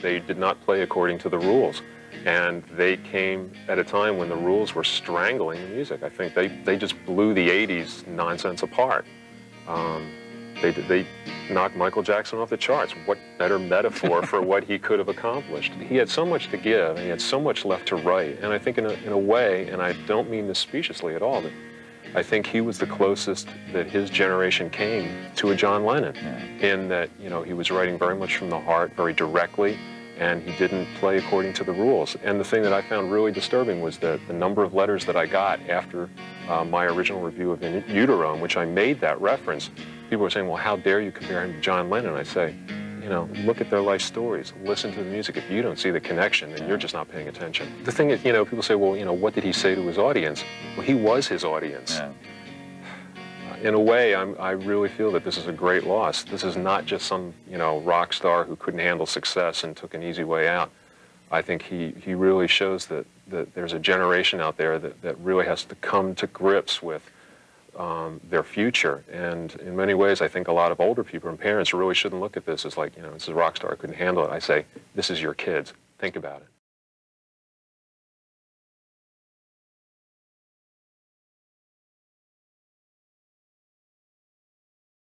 They did not play according to the rules. And they came at a time when the rules were strangling the music. I think they, they just blew the 80s nonsense apart. Um, they, they knocked Michael Jackson off the charts. What better metaphor for what he could have accomplished? He had so much to give, and he had so much left to write. And I think in a, in a way, and I don't mean this speciously at all, but I think he was the closest that his generation came to a John Lennon yeah. in that, you know, he was writing very much from the heart, very directly, and he didn't play according to the rules. And the thing that I found really disturbing was that the number of letters that I got after uh, my original review of In Utero, in which I made that reference, people were saying, well, how dare you compare him to John Lennon? I say, you know, look at their life stories, listen to the music. If you don't see the connection, then you're just not paying attention. The thing is, you know, people say, well, you know, what did he say to his audience? Well, he was his audience. Yeah. In a way, I'm, i really feel that this is a great loss. This is not just some, you know, rock star who couldn't handle success and took an easy way out. I think he, he really shows that, that there's a generation out there that, that really has to come to grips with um, their future. And in many ways, I think a lot of older people and parents really shouldn't look at this as like, you know, this is a rock star, I couldn't handle it. I say, this is your kids. Think about it.